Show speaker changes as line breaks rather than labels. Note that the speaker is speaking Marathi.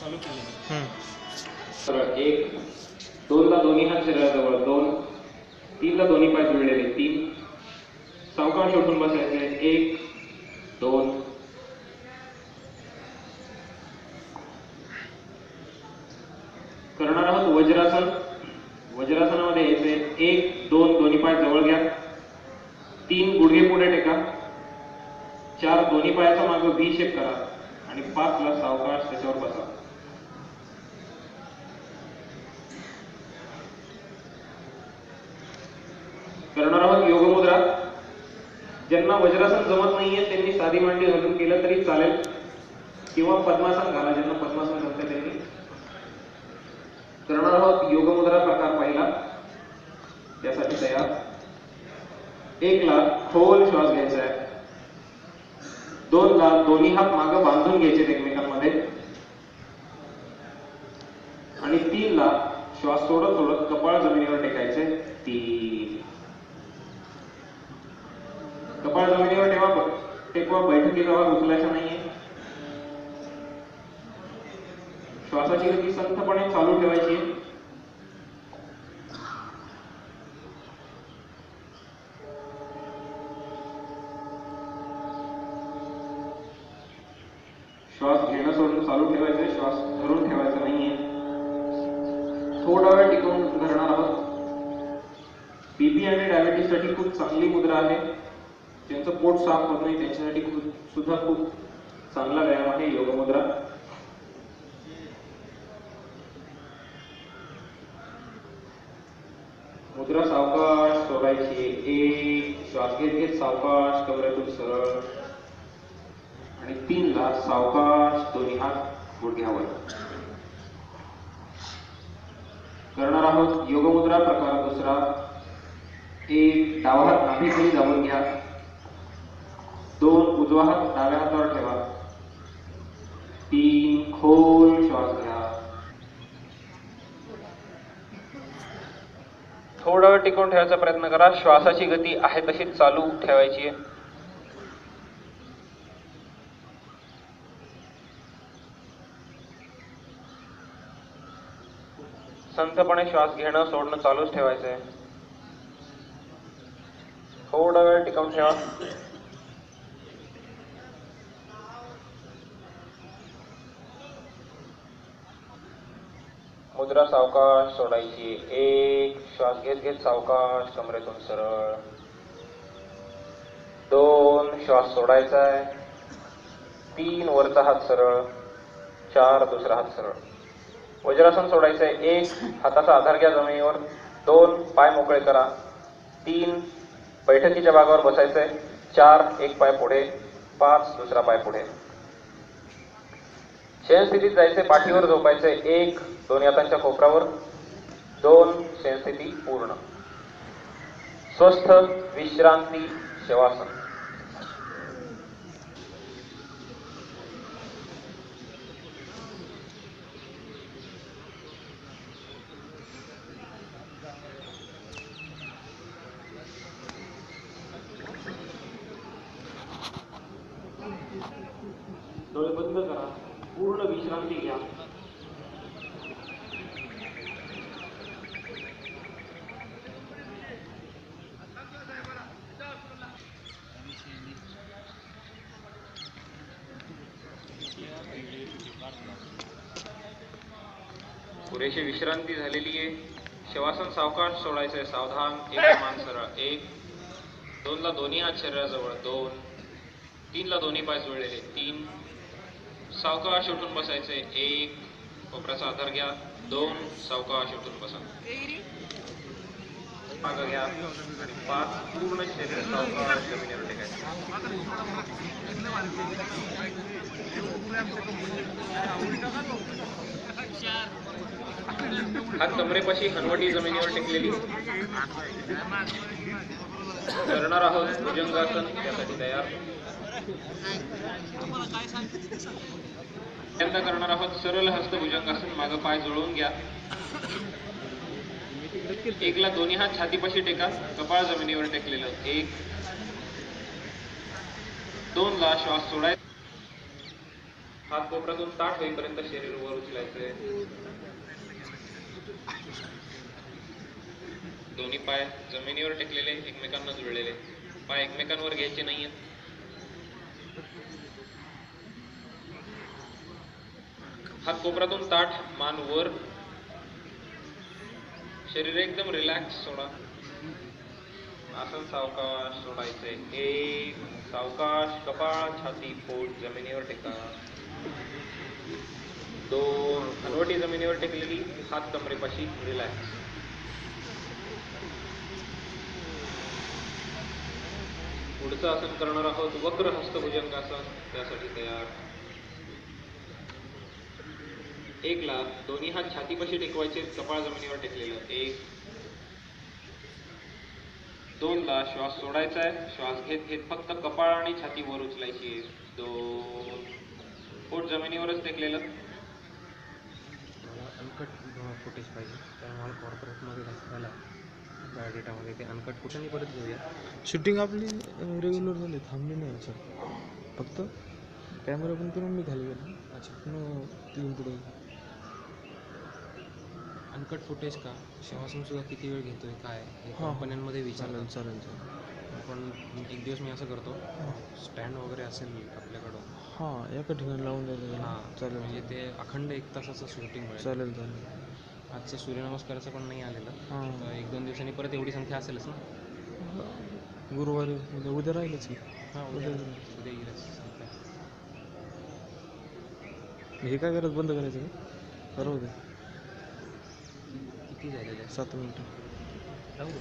चालू.
सरळ एक दोनला दोन्ही हात शरीराजवळ दोन तीनला दोन्ही पाय जुळलेले तीन. सावकाश उठून बसायचे एक दोन. करणार आहोत वज्रासन. वज्रासनामध्ये यायचे एक दोन दोन्ही पाय जवळ घ्या. तीन गुडघे पुढे टेका. चार दोन्ही पायाचा मागे व्ही शेप करा. आणि पाच ला सावकाश त्याच्यावर बसा. करणार आहोत योगमुद्रा. ज्यांना वज्रासन जमत नाहीये त्यांनी साधी मांडी घालून केलं तरी चालेल. किंवा पद्मासन घाला ज्यांना पद्मासन घालते त्यांनी. करणार आहोत योग मुद्रा प्रकार पाहिला. त्यासाठी तयार. एक लाख खोल श्वास घ्यायचा आहे. दोन लाख दोन्ही हात मागं बांधून घ्यायचे एकमेकांमध्ये. आणि तीन लाख श्वास सोडत सोडत कपाळ जमिनीवर टेकायचे. तीन. कपाळ जमिनीवर ठेवा टेकवा बैठकी भाग उचलायचा नाहीये. श्वासाची गती संथपणे चालू ठेवायची आहे. श्वास घेणं सोडून चालू ठेवायचं श्वास धरून ठेवायचा नाहीये. थोडा वेळ टिकवून धरणार आहोत. बीपी आणि डायबिटीससाठी खूप चांगली मुद्रा आहे. त्यांचं पोट साफ करणं त्यांच्यासाठी सुद्धा खूप चांगला व्यायाम आहे योग मुद्रा मुद्रा सावकाश सोडायची एक श्वास घेत घेत सावकाश कमरेतून सरळ. आणि तीन ला सावकाश दोन्ही हात गुडघ्यावर करणार आहोत योग मुद्रा प्रकार दुसरा. एक डावा हात नाभीखाली दाबून घ्या. दोन उजवा हात डाव्या हातावर ठेवा. तीन खोल श्वास घ्या.
थोडा वेळ टिकून ठेवायचा प्रयत्न करा. श्वासाची गती आहे तशीच चालू ठेवायची आहे. संथपणे श्वास घेणं सोडणं चालूच ठेवायचं आहे थोडा वेळ टिकवून ठेवा. मुद्रा सावकाश सोडायची. एक श्वास घेत घेत सावकाश कमरेतून सरळ. दोन श्वास सोडायचा आहे तीन वरचा हात सरळ. चार दुसरा हात सरळ. वज्रासन सोडायचं आहे एक हाताचा आधार घ्या जमिनीवर. दोन पाय मोकळे करा. तीन बैठकीच्या भागावर बसायचं आहे चार एक पाय पुढे. पाच दुसरा पाय पुढे. शयन स्थितीत जायचे पाठीवर झोपायचे एक दोन हातांच्या कोपरावर दोन शयन स्थिती पूर्ण. स्वस्थ विश्रांती शवासन.
डोळे बंद करा. पूर्ण विश्रांती घ्या.
पुरेशी विश्रांती झालेली आहे. शवासन सावकाश सोडायचं आहे सावधान एक मान सरळ एक दोनला दोन्ही हात शरीराजवळ दोन तीनला दोन्ही पाय जुळलेले तीन सावकाश उठून बसायचे. एक कोपऱ्याचा आधार घ्या. दोन सावकाश उठून बसा. मागं घ्या. पाच पूर्ण शरीर सावकाश जमिनीवर टेकायचा. हात कमरेपाशी हनवटी जमिनीवर टेकलेली. करणार आहोत भुजंगासन त्यासाठी तयार. यंदा करणार आहोत. सरळ हस्त भुजंगासन माग पाय जुळवून घ्या. एकला दोन्ही हात छातीपाशी टेका. कपाळ जमिनीवर टेकलेलं. एक. दोन ला श्वास सोडाय हात कोपऱ्यातून ताट होईपर्यंत शरीर वर उचलायचंय. दोन्ही पाय जमिनीवर टेकलेले एकमेकांना जुळलेले. पाय एकमेकांवर घ्यायचे नाहीयेत. हात कोपरातून ताठ मान वर. शरीर एकदम रिलॅक्स सोडा. आसन सावकाश सोडायचंय एक सावकाश कपाळ छाती पोट जमिनीवर टेका. दोन हनवटी जमिनीवर टेकलेली हात कमरेपाशी रिलॅक्स पुढचं आसन करणार आहोत वक्र हस्त भुजंगासन. त्यासाठी तयार. एक ला दोन्ही हात छातीपाशी टेकवायचे कपाळ जमिनीवर टेकलेलं. एक. दोन ला श्वास सोडायचा आहे. श्वास घेत घेत फक्त कपाळ आणि छाती वर उचलायची आहे. दोन. पोट जमिनीवरच टेकलेलं.
मला अनकट फुटेज पाहिजे. त्यामुळे मला कॉर्पोरेटमध्ये दाखवायला बायोडेटामध्ये ते अनकट कुठेही परत घेऊया.
शूटिंग आपली रेग्युलर झाली. थांबली नाही सर फक्त कॅमेरा पण करून मी खाली गेलो.
अच्छा
पुन्हा तीन पुढे.
अनकट फुटेज का? श्वासन सुद्धा किती वेळ घेतोय? काय? हे. कंपन्यांमध्ये विचारलं
चालेल चालेल
पण एक दिवस मी असं करतो. स्टँड वगैरे असेल आपल्याकडं
हां एका ठिकाणी लावून द्यायचं
हां.
चालेल.
म्हणजे ते अखंड एक तासाचं शूटिंग मिळेल.
चालेल चालेल.
आजचं सूर्यनमस्काराचं पण नाही आलेलं.
हां.
तर एक दोन दिवसांनी परत एवढी संख्या असेलच ना?
गुरुवारी उद्या उद्या राहीलच की.
हां
उद्या.
उद्या येईलच संख्या.
हे काय करत बंद करायचं का? दे.
किती झालेलं
सात मिनटं.
राहू